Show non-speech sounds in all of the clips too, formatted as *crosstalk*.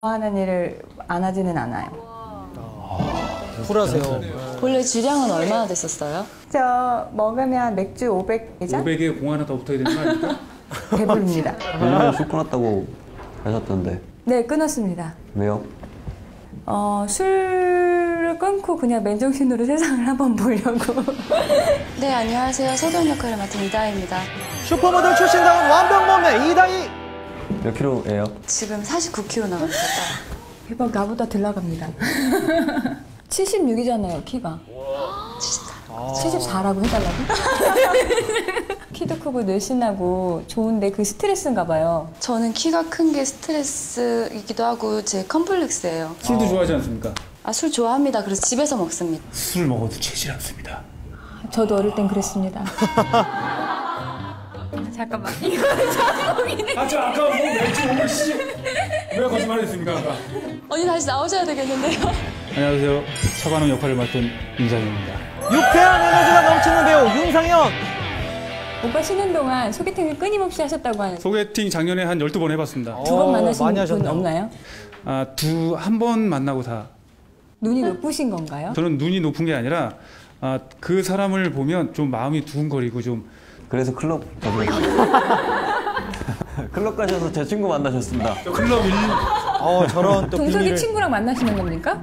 하는 일을 안 하지는 않아요. 쿨하세요. 원래 주량은 얼마나 됐었어요? 저 먹으면 맥주 500잔 500에 공 하나 더 붙어야 되는 거 아닙니까? *laughs* 배부릅니다. 예전에 술 끊었다고 하셨던데 네, 끊었습니다. 왜요? 어, 술을 끊고 그냥 맨정신으로 세상을 한번 보려고. 네, 안녕하세요. 서동 역할을 맡은 이다입니다. 슈퍼모델 출신다운 완벽 몸매 이다희. 몇 킬로예요? 지금 49kg 나갑니다. 대박, 나보다 덜 나갑니다. *laughs* 76이잖아요, 키가. 74 라고 해달라고? *laughs* 키도 크고 늘씬하고 좋은데 그 스트레스인가 봐요. 저는 키가 큰 게 스트레스이기도 하고 제 컴플렉스예요. 술도 좋아하지 않습니까? 아, 술 좋아합니다. 그래서 집에서 먹습니다. 술 먹어도 체질 않습니다. 저도 어릴 땐 그랬습니다. *laughs* 잠깐만. 이거 *laughs* 아, 저 아까 뭐 맥주 500cc 왜 거짓말 했습니까 아까? 언니 다시 나오셔야 되겠는데요? 안녕하세요. 차관원 역할을 맡은 윤상입니다. 유쾌한 에너지가 넘치는 배우 윤상현. 오빠 쉬는 동안 소개팅을 끊임없이 하셨다고 하는 소개팅 작년에 한 12번 해봤습니다. 두번 어, 만나신 많이 분 하셨네요. 없나요? 아, 두, 한 번 만나고 다. 눈이 높으신 건가요? 저는 눈이 높은 게 아니라 아, 그 사람을 보면 좀 마음이 두근거리고 좀 그래서 클럽 가서 *laughs* 클럽 가셔서 제 친구 만나셨습니다 클럽 일, 어 저런 또 동석이 비밀을. 친구랑 만나시는 겁니까?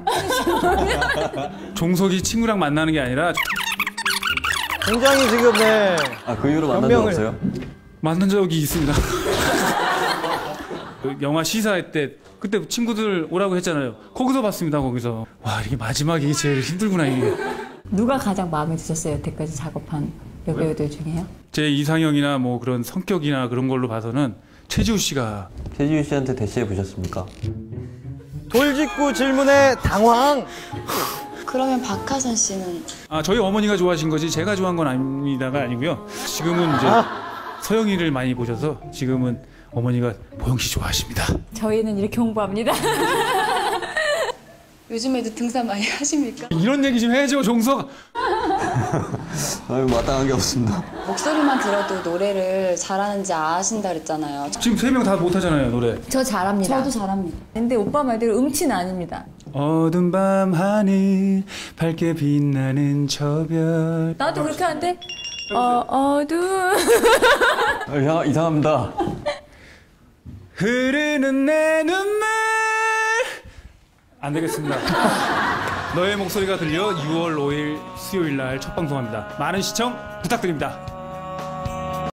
*laughs* 종석이 친구랑 만나는 게 아니라 굉장히 지금 네. 아그 이후로 만난 적 없어요? 만난 적이 있습니다. *laughs* 그 영화 시사회 때 그때 친구들 오라고 했잖아요. 거기서 봤습니다. 거기서 와 이게 마지막이 제일 힘들구나 이게. 누가 가장 마음에 드셨어요? 여태까지 작업한 여배우들 중에요? 제 이상형이나 뭐 그런 성격이나 그런 걸로 봐서는 최지우 씨가 최지우 씨한테 대시해 보셨습니까? 돌직구 질문에 당황. 그러면 박하선 씨는 아 저희 어머니가 좋아하신 거지 제가 좋아한 건 아닙니다가 아니고요. 지금은 이제 서영이를 많이 보셔서 지금은 어머니가 보영 씨 좋아하십니다. 저희는 이렇게 홍보합니다. *laughs* 요즘에도 등산 많이 *laughs* 하십니까? 이런 얘기 좀 해줘 종석. *laughs* 아유 마땅한 게 없습니다 목소리만 들어도 노래를 잘하는지 아신다 그랬잖아요. 지금 세 명 다 못하잖아요 노래. 저 잘합니다. 저도 잘합니다. 근데 오빠 말대로 음치는 아닙니다. 어두운 밤 하늘 밝게 빛나는 저별 나도 그렇게 하는데 어, 어두운 아, 이상, 이상합니다 흐르는 내 눈물 안 되겠습니다. *laughs* 너의 목소리가 들려 6월 5일 수요일 날 첫 방송합니다. 많은 시청 부탁드립니다